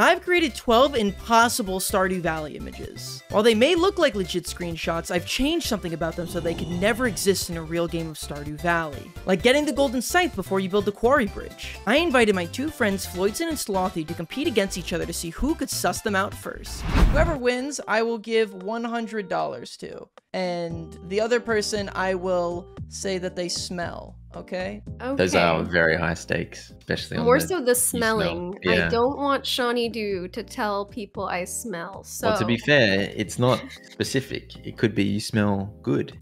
I've created 12 impossible Stardew Valley images. While they may look like legit screenshots, I've changed something about them so they could never exist in a real game of Stardew Valley. Like getting the golden scythe before you build the quarry bridge. I invited my two friends Floydson and Slothy to compete against each other to see who could suss them out first. Whoever wins, I will give $100 to. And the other person, I will say that they smell. Okay. Okay. Those are very high stakes, especially on More the, so the smell. smelling. Yeah. I don't want Seanie Dew to tell people I smell. So Well, to be fair, it's not specific. It could be you smell good.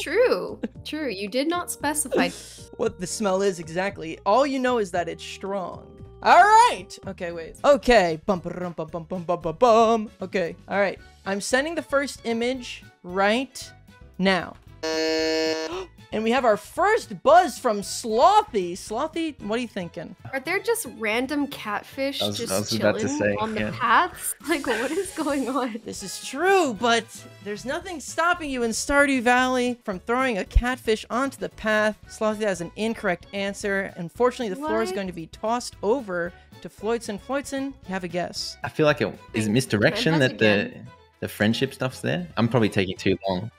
true, true. You did not specify. what the smell is exactly. All you know is that it's strong. All right. Okay, wait. Okay. Bum bum bum bum bum bum bum bum. Okay. All right. I'm sending the first image right now. And we have our first buzz from Slothy. Slothy, what are you thinking? Are there just random catfish was- just chilling about to say, on the paths? Like, what is going on? This is true, but there's nothing stopping you in Stardew Valley from throwing a catfish onto the path. Slothy has an incorrect answer. Unfortunately, the floor is going to be tossed over to Floydson. Floydson, you have a guess. I feel like it is Okay, misdirection pass that the the friendship stuff's there. I'm probably taking too long.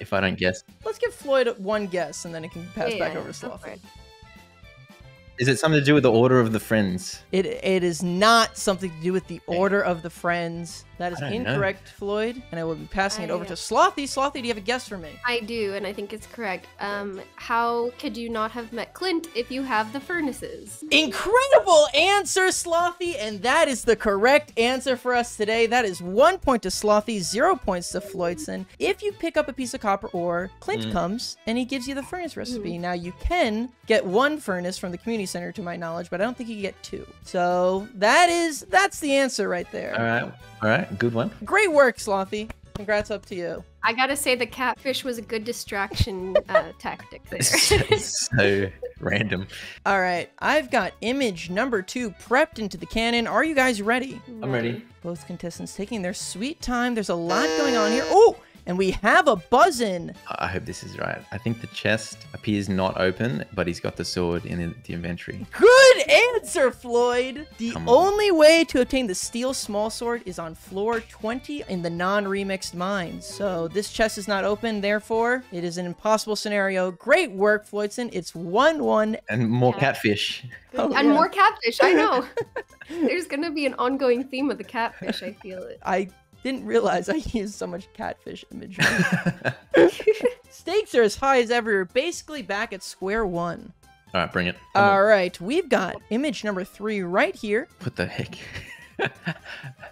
If I don't guess, Let's give Floyd one guess, and then it can pass Yeah, back over to Sloth. Slothy. for it. Is it something to do with the order of the friends? It it is not something to do with the order of the friends. That is I don't know. incorrect, Floyd. And I will be passing it I- over to Slothy. Slothy, do you have a guess for me? I do, and I think it's correct. Um, how could you not have met Clint if you have the furnaces? Incredible answer, Slothy, and that is the correct answer for us today. That is one point to Slothy, zero points to Floydson. If you pick up a piece of copper ore, Clint Mm. comes and he gives you the furnace recipe. Now you can get one furnace from the community center, to my knowledge, but I don't think you get two. So that is that's the answer right there. All right, all right, good one. Great work, Slothy. Congrats up to you. I gotta say, the catfish was a good distraction uh, tactic there. So random. All right, I've got image number two prepped into the cannon. Are you guys ready? I'm ready. Both contestants taking their sweet time. There's a lot going on here. Oh, and we have a buzzin'. I I hope this is right. I think the chest appears not open, but he's got the sword in the- the inventory. Good answer, Floyd. The on. only way to obtain the steel small sword is on floor 20 in the non-remixed mines. So this chest is not open, therefore it is an impossible scenario. Great work, Floydson. It's 1-1. And more Yeah. catfish. Oh, and yeah. more catfish. I know. There's gonna be an ongoing theme of the catfish. I feel it. I didn't realize I used so much catfish imagery. Stakes are as high as ever. You're basically back at square one. All right, bring it. Come on. All right, we've got image number three right here. What the heck?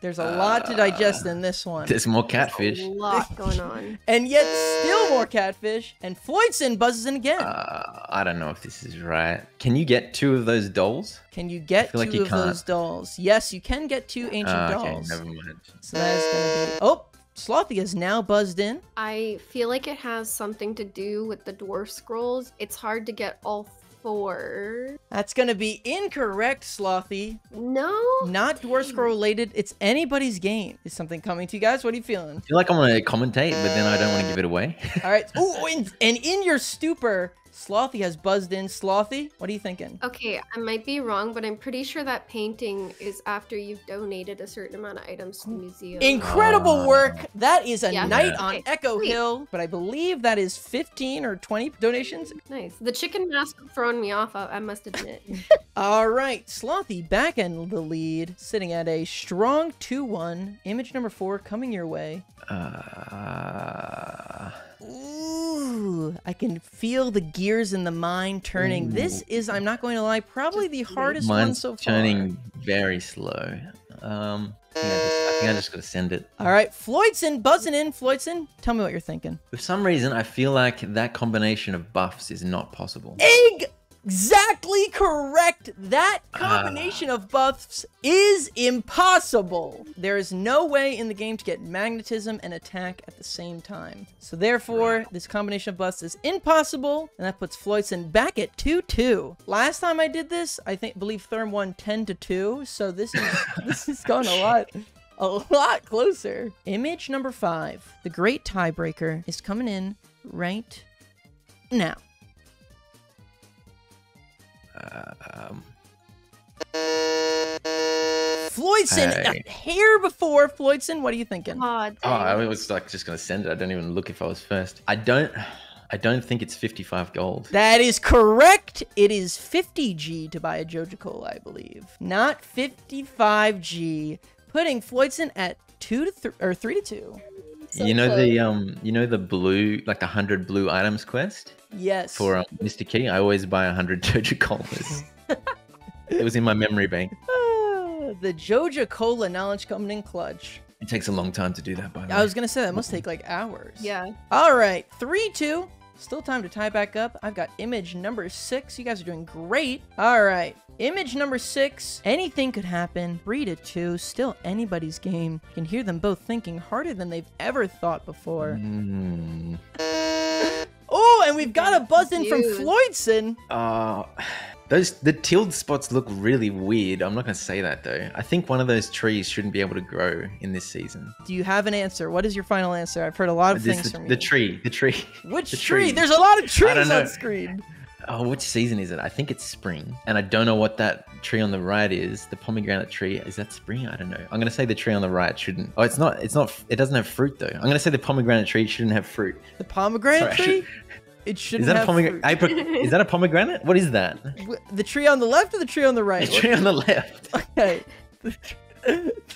There's a lot to digest in this one. There's more catfish. A catfish. lot going on. And yet still more catfish. And Floydson buzzes in again. Uh, I don't know if this is right. Can you get two of those dolls? Can you get two like you of those can't. dolls? Yes, you can get two ancient Ah, okay, dolls. never mind. So that is going to be. Oh, Slothy is now buzzed in. I feel like it has something to do with the dwarf scrolls. It's hard to get all four. That's going to be incorrect, Slothy. No. Not Dwarf Scroll related. It's anybody's game. Is something coming to you guys? What are you feeling? I feel like I want to commentate, but then I don't want to give it away. All right. Oh, and, and in your stupor, Slothy has buzzed in. Slothy, what are you thinking? Okay, I might be wrong, but I'm pretty sure that painting is after you've donated a certain amount of items to the museum. Incredible Ah. work. That is a Yeah. night Yeah. on Okay, Eco sweet. Hill, but I believe that is 15 or 20 donations. nice. The chicken mask thrown me off, I, I must admit. All right, Slothy back in the lead, sitting at a strong 2-1. Image number 4 coming your way. Uh, Ooh, I can feel the gears in the mind turning. This is, I'm not going to lie, probably the hardest one so far. turning very slow. Um, I think I just, I think I just gotta send it. All right, Floydson, buzzing in. Floydson, tell me what you're thinking. For some reason, I feel like that combination of buffs is not possible. Exactly correct. That ah. combination of buffs is impossible. There is no way in the game to get magnetism and attack at the same time. So therefore, this combination of buffs is impossible, and that puts Floydson back at 2-2. Last time I did this, I think believe Therm won 10 to 2, so this is this has gone a lot a lot closer. Image number 5. The great tiebreaker is coming in right now. Um, Floydson, Hey. a hair before Floydson. What are you thinking? Aw, Oh, I was like just gonna send it. I don't even look if I was first. I don't. I don't think it's 55 gold. That is correct. It is 50G to buy a Joja Cola, I believe. Not 55G. Putting Floydson at two to three or three to two. So you know the um, you know the blue, like the hundred blue items quest Yes. for um, Mr. Qi. I always buy hundred Joja Colas. it was in my memory bank. Ah, the Joja Cola knowledge coming in clutch. It takes a long time to do that, by the I way. I was gonna say that must take like hours. Yeah. All right, three two. Still time to tie back up. I've got image number six. You guys are doing great. All right, image number six. Anything could happen. Three to two. Still anybody's game. You can hear them both thinking harder than they've ever thought before. Mm. Oh, and we've got a buzz in from Confused. Floydson. Uh, those the tilled spots look really weird. I'm not gonna say that though. I think one of those trees shouldn't be able to grow in this season. Do you have an answer? What is your final answer? I've heard a lot of This- things the, from the tree, the tree. Which the tree? tree. There's a lot of trees on screen. Oh, which season is it? I think it's spring, and I don't know what that tree on the right is. The pomegranate tree is that spring? I don't know. I'm gonna say the tree on the right shouldn't. Oh, it's not. It's not. It doesn't have fruit though. I'm gonna say the pomegranate tree shouldn't have fruit. The pomegranate Sorry, tree? Should- It shouldn't Is that a pomegranate? fruit. Is that a pomegranate? What is that? The tree on the left or the tree on the right? The tree on the left. Okay.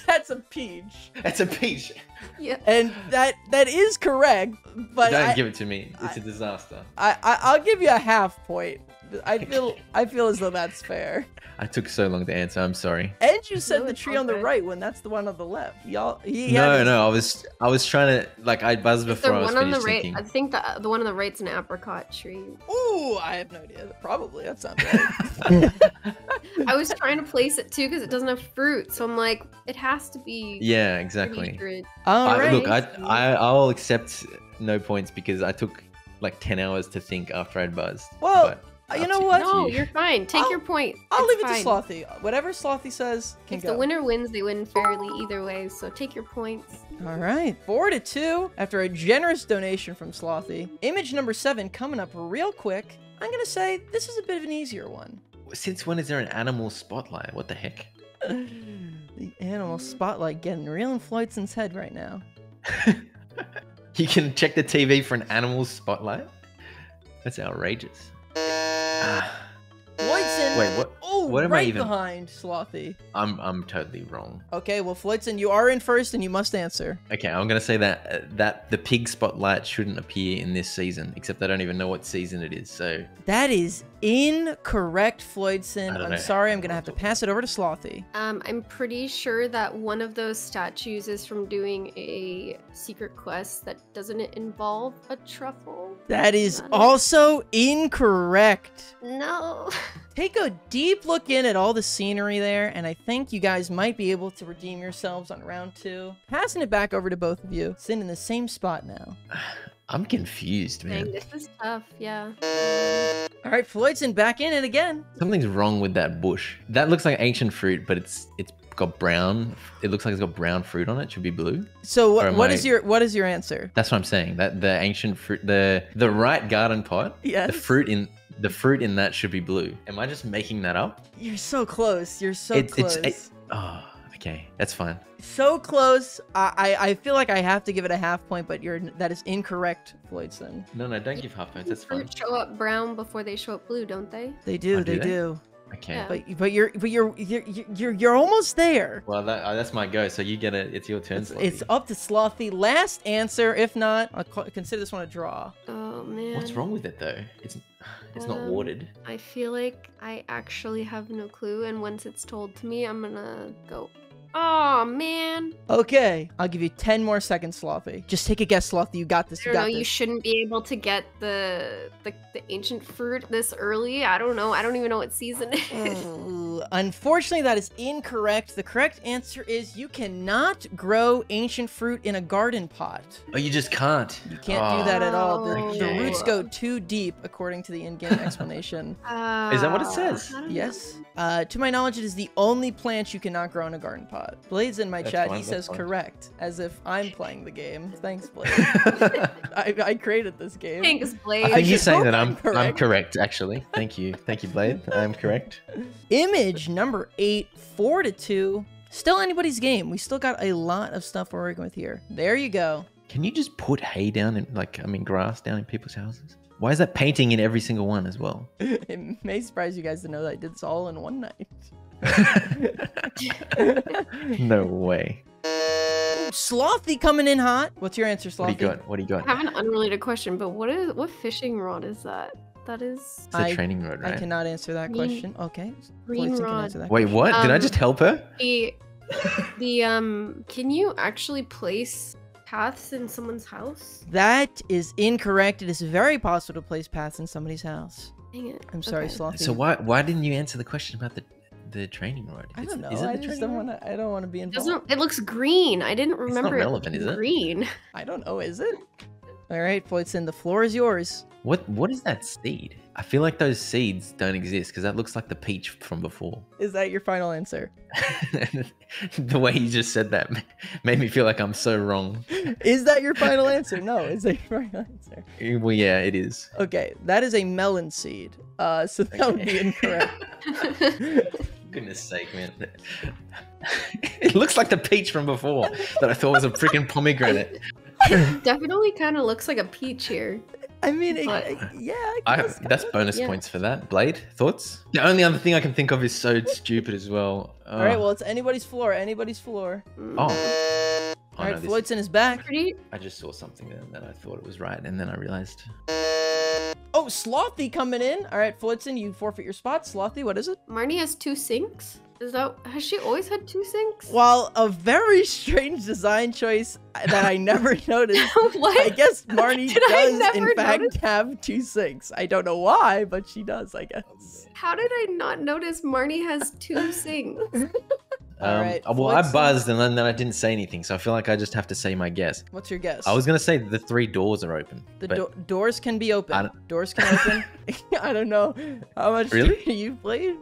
That's a peach. That's a peach. Yeah. And that that is correct, but Don't I, give it to me. It's a disaster. I, I I'll give you a half point. I feel I feel as though that's fair. I took so long to answer. I'm sorry. And you said No, the it's tree on the right when that's the one on the left. Y'all he had No, his- no. I was I was trying to like I buzzed Is before there I was one on the right? thinking. I think the the one on the right's an apricot tree. Ooh, I have no idea. Probably that sounds right. I was trying to place it too because it doesn't have fruit, so I'm like, it has to be. Yeah, exactly. good. All I, right. look, I, I I'll accept no points because I took like ten hours to think after I'd buzzed. Well, but Uh, you know what? No, you. you're fine. Take I'll- your point. I'll It's leave it fine. to Slothy. Whatever Slothy says can If go. the winner wins, they win fairly either way. So take your points. All right, four to two after a generous donation from Slothy. Image number seven coming up real quick. I'm gonna say this is a bit of an easier one. Since when is there an animal spotlight? What the heck? the animal spotlight getting real in Floydson's head right now. You can check the TV for an animal spotlight. That's outrageous. Ah, Floydson. Wait, what? Oh, what am I right even- behind Slothy. I'm I'm totally wrong. Okay, well, Floydson, you are in first, and you must answer. Okay, I'm gonna say that uh, that the pig spotlight shouldn't appear in this season, except I don't even know what season it is. So That is incorrect, Floydson. I'm know. sorry. I'm gonna have to pass it over to Slothy. Um, I'm pretty sure that one of those statues is from doing a secret quest that doesn't it involve a truffle. That is Got it. also incorrect. No. Take a deep look in at all the scenery there, and I think you guys might be able to redeem yourselves on round two. Passing it back over to both of you. Sitting in the same spot now. I'm confused, man. Dang, this is tough. Yeah. All right, Floydson back in it again. Something's wrong with that bush. That looks like ancient fruit, but it's it's got brown. It looks like it's got brown fruit on it. Should be blue. So Or what, I- is your what is your answer? That's what I'm saying. That the ancient fruit, the the right garden pot, Yes. the fruit in the fruit in that should be blue. Am I just making that up? You're so close. You're so It's- close. it's- it- Oh, okay, that's fine. so close. I, I I feel like I have to give it a half point, but you're that is incorrect, Floydson. No, no, don't give half points. That's fine. Fruit show up brown before they show up blue, don't they? They do. Oh, do they, they? do. Okay. Yeah. But but you're but you're you're you're you're almost there. Well, that, uh, that's my go. So you get it. It's your turn. It's, it's up to Slothy. Last answer. If not, I'll consider this one a draw. Oh man. What's wrong with it though? It's it's not Um, watered. I feel like I actually have no clue, and once it's told to me, I'm gonna go. Oh man! Okay, I'll give you ten more seconds, Slothy. Just take a guess, Slothy. You got this. I You don't got know. You shouldn't be able to get the, the the ancient fruit this early. I don't know. I don't even know what season it is. Mm. Ooh, Unfortunately, that is incorrect. The correct answer is you cannot grow ancient fruit in a garden pot. Oh, you just can't. You can't do that at all. The, the roots go too deep, according to the in-game explanation. Uh, Is that what it says? I don't know. Yes. Uh, to my knowledge, it is the only plant you cannot grow in a garden pot. Blade's in my That's chat. fine, he says fine. correct, as if I'm playing the game. Thanks, Blade. I, I created this game. Thanks, Blade. I think I you're saying that I'm I'm correct. I'm correct actually. Thank you, thank you, Blade. I'm correct. Image number eight, four to two. Still anybody's game. We still got a lot of stuff we're working with here. There you go. Can you just put hay down in like I mean grass down in people's houses? Why is that painting in every single one as well? it may surprise you guys to know that I did this all in one night. no way. Slothy coming in hot. What's your answer, What do Slothy? you got? What do you got? I have an unrelated question, but what is what fishing rod is that? That is It's the I- training rod, right? I cannot answer that Green- question. Okay. green Floydson rod. that Wait, question. what? Did I Um, just help her? The the um can you actually place paths in someone's house? That is incorrect. It is very possible to place paths in somebody's house. Dang it. I'm sorry, Okay. Slothy. So why why didn't you answer the question about the the training rod? I don't know. Is it I the just don't want to. I don't want to be It involved. doesn't it looks green. I didn't not remember relevant, it is being it? green. I don't know. Is it? All right, Floydson. The floor is yours. What what is that seed? I feel like those seeds don't exist because that looks like the peach from before. Is that your final answer? the way you just said that made me feel like I'm so wrong. Is that your final answer? No. Is that your final answer? Well, yeah, it is. Okay, that is a melon seed. Uh, so that would be Okay. incorrect. Goodness sake, man. it looks like the peach from before that I thought was a freaking pomegranate. Definitely kind of looks like a peach here. I mean, it, it- yeah. I I, that's bonus Yeah. points for that. Blade, thoughts? The only other thing I can think of is so stupid as well. All right, well, it's anybody's floor. Anybody's floor. Mm. Oh. All Oh, right, no, this- Floydson is back. Pretty I just saw something there that I thought it was right, and then I realized. Oh, Slothy coming in. All right, Floydson, you forfeit your spot. Slothy, what is it? Marnie has two sinks. Is that has she always had two sinks? While a very strange design choice that I never noticed. what? I guess Marnie Did does, in never fact, notice? have two sinks. I don't know why, but she does, I guess. How did I not notice Marnie has two sinks? All Um, right, well, I buzzed and then, then I didn't say anything, so I feel like I just have to say my guess. What's your guess? I was gonna say the three doors are open. The do- doors can be open. Doors can open. I don't know how much Really? you played.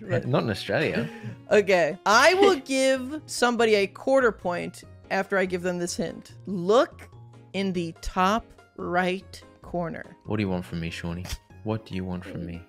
But- not in Australia. Okay, I will give somebody a quarter point after I give them this hint. Look in the top right corner. What do you want from me, Seanie? What do you want from me?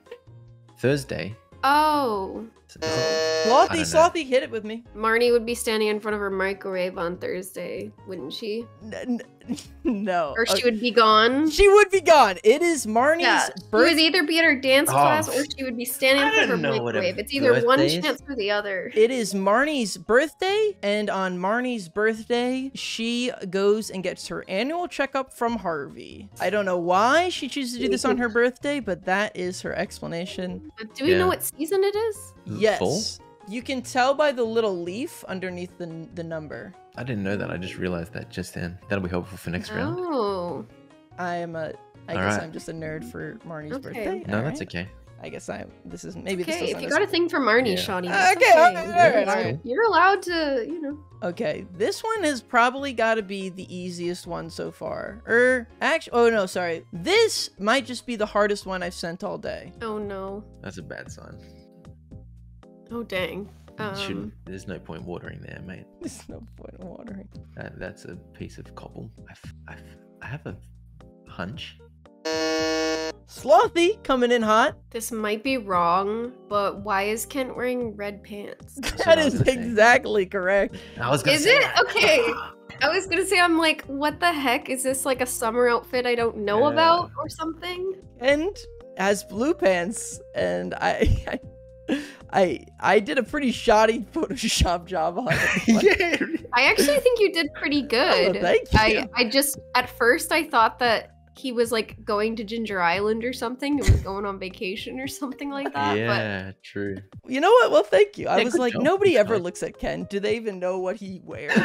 Thursday. Oh, Slothy, don't. Slothy, hit it with me. Marnie would be standing in front of her microwave on Thursday, wouldn't she? N- n- no. Or she Okay. would be gone. She would be gone. It is Marnie's Yeah, she would either be at her dance Oh, class or she would be standing in front of her don't know what a microwave. It's either one is. chance or the other. It is Marnie's birthday, and on Marnie's birthday, she goes and gets her annual checkup from Harvey. I don't know why she chooses to do this on her birthday, but that is her explanation. But do we Yeah. know what season it is? Yes. Full? You can tell by the little leaf underneath the, the number. I didn't know that. I just realized that just then. That'll be helpful for next round. Oh, I am a. I All guess right. I'm just a nerd for Marnie's Okay. birthday. No, All that's right. okay. I guess I'm. This is maybe this okay. If you got a thing for Marnie, Yeah. Seanie, Uh, that's okay, okay. all right, all right, You're- You're allowed to, you know. Okay, this one has probably got to be the easiest one so far. Er, actually, oh no, sorry. This might just be the hardest one I've sent all day. Oh no. That's a bad sign. Oh dang. Um, shouldn't. There's no point watering there, mate. There's no point watering. That, that's a piece of cobble. I've, a hunch. Slothy coming in hot. this might be wrong, but why is Kent wearing red pants? That's That what I is was gonna say. exactly correct. I was gonna Is say it? that. Okay. I was gonna say, I'm like, what the heck? Is this like a summer outfit I don't know Yeah. about or something? And has blue pants, and I, I, I, I did a pretty shoddy Photoshop job on it. yeah. I actually think you did pretty oh, good. Oh, thank I, you. I I just, at first, I thought that he was like going to Ginger Island or something and was going on vacation or something like that. Yeah, true. You know what? Well, thank you. I Yeah, was like, job, nobody ever looks at Ken. Do they even know what he wears?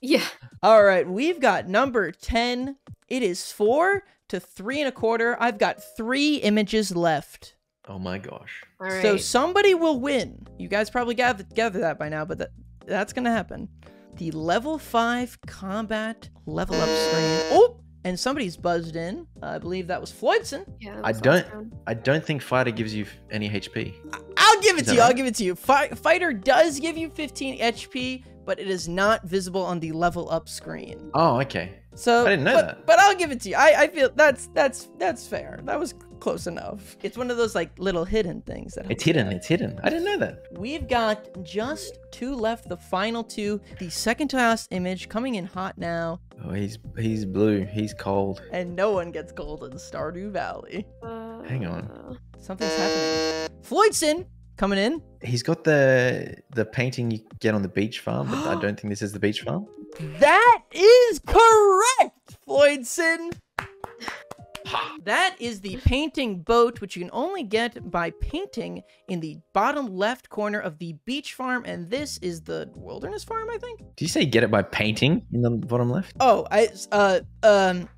Yeah. All right, we've got number 10. It is four to three and a quarter. I've got three images left. Oh my gosh. All right. So somebody will win. You guys probably gathered, gathered that by now, but that, that's going to happen. The level five combat level up screen. Oh, and somebody's buzzed in. I believe that was Floydson. yeah, that I don't- round. I don't think fighter gives you any HP. I'll give it Is to that you. I'll give it to you. Fi- Fighter does give you 15 HP, but it is not visible on the level up screen. Oh, okay. So I didn't know but, that. But I'll give it to you. I, I feel that's that's that's fair. That was close enough. It's one of those like little hidden things that It's hidden. out. It's hidden. I didn't know that. We've got just two left, the final two. The second to last image coming in hot now, Oh, he's he's blue. He's cold. and no one gets gold in Stardew Valley. Uh, Hang on. Something's happening. Floydson coming in. He's got the the painting you get on the beach farm, but I don't think this is the beach farm. That is correct, Floydson. That is the painting boat, which you can only get by painting in the bottom left corner of the beach farm, and this is the wilderness farm, I think. Did you say get it by painting in the bottom left? Oh, I uh um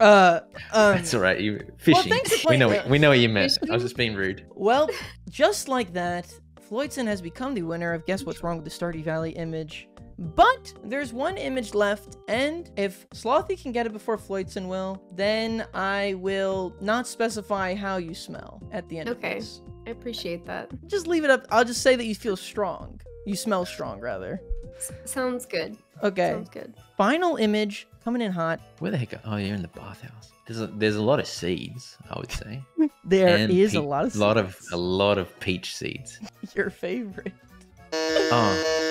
uh um. That's all right. You fishing. thanks we know what, we know what you meant. I was just being rude. Well, just like that, Floydson has become the winner of Guess What's Wrong with the Stardew Valley image. But there's one image left, and if Slothy can get it before Floydson will, then I will not specify how you smell at the end Okay. of this. I appreciate that. Just leave it up. I'll just say that you feel strong. You smell strong, rather. S- sounds good. Okay. Sounds good. Final image coming in hot. Where the heck? Are, Oh, you're in the bathhouse. There's a, there's a lot of seeds, I would say. There is And a lot of lot of a lot of peach seeds. your favorite. Oh,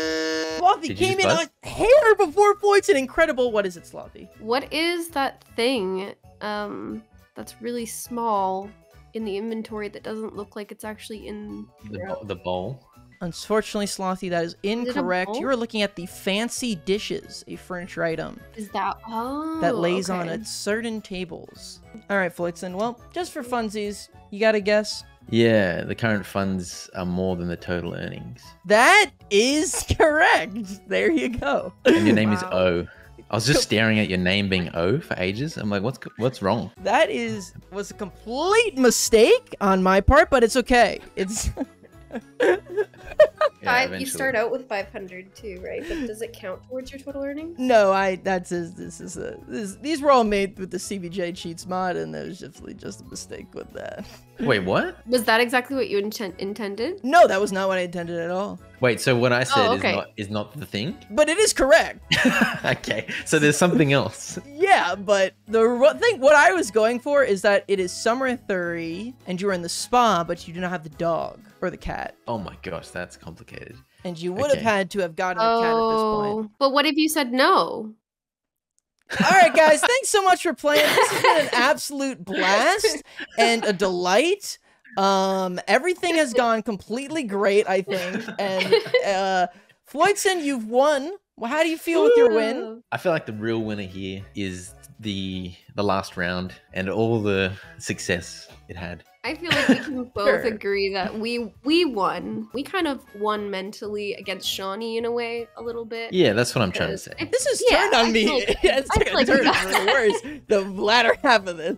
Slothy Did came in buzz? a hair before Floydson. Incredible. What is it, Slothy? What is that thing um that's really small in the inventory that doesn't look like it's actually in the, bo- the bowl. Unfortunately, Slothy, that is incorrect. bowl? You are looking at the fancy dishes, a furniture item Is that oh that lays on at certain tables. All right, Floydson. Well, just for funsies, you got to guess. Yeah, the current funds are more than the total earnings. That is correct. There you go. And your name is Wow. O. I was just staring at your name being O for ages. I'm like, what's what's wrong? That is was a complete mistake on my part, but it's okay. It's Yeah, Five, you start out with 500 too, right? But does it count towards your total earnings? no, I that's a, this is a this, these were all made with the CBJ cheats mod, and there was definitely just a mistake with that. Wait, what? Was that exactly what you inten- intended? No, that was not what I intended at all. Wait, so what I said oh, okay. is not is not the thing? But it is correct. okay, so there's something else. Yeah, but the ro- thing, what I was going for is that it is summer 30 and you're in the spa, but you do not have the dog or the cat. Oh my gosh, that's complicated. And you would have had to have gotten the cat at this point. Oh, but what if you said no? All right, guys, thanks so much for playing. This has been an absolute blast and a delight. Um, everything has gone completely great, I think. And uh, Floydson, you've won. Well, how do you feel with your win? I feel like the real winner here is the the last round and all the success it had. I feel like we can both Sure. agree that we we won. We kind of won mentally against Seanie in a way, a little bit. Yeah, that's what I'm trying to say. if- This is Yeah, turned on I me. feel it's I taken feel like we turn got for the worse. The latter half of this.